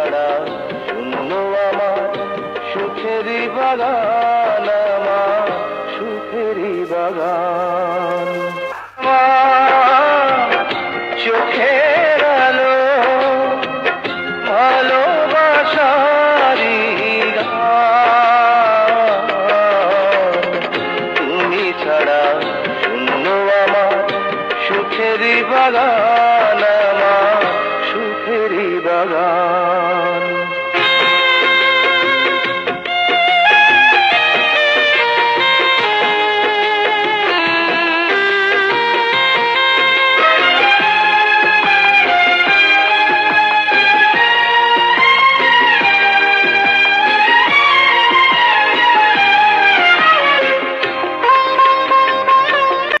ছাড়া শূন্য আমার, সুখেরই বাগান আমার, সুখেরই বাগান। চোখের আলো ভালোবাসারি তুমি ছাড়া শূন্য আমার, সুখেরই বাগান আমার।